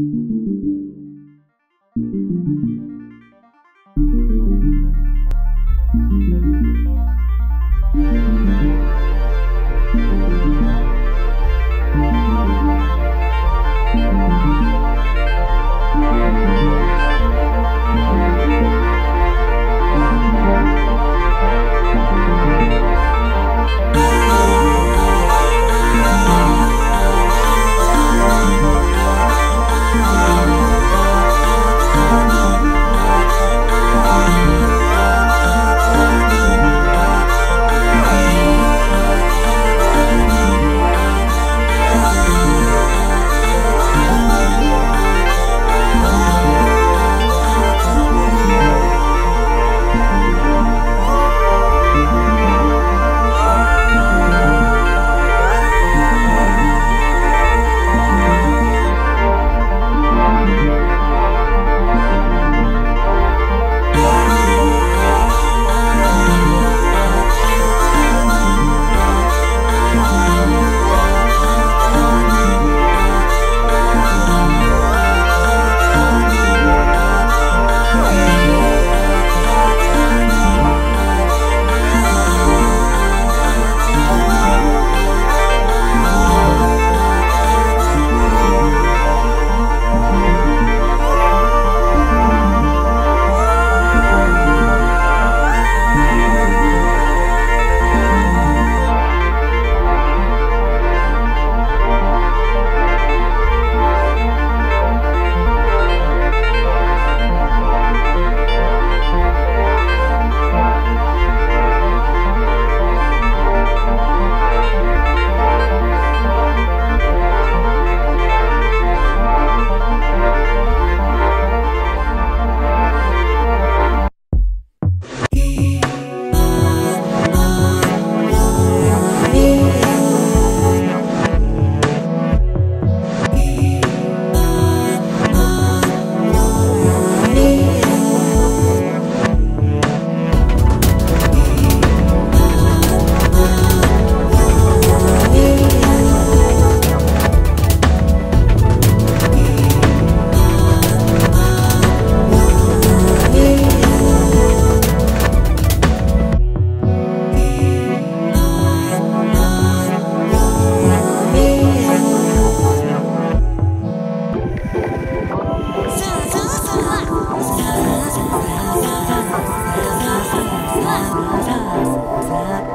you that.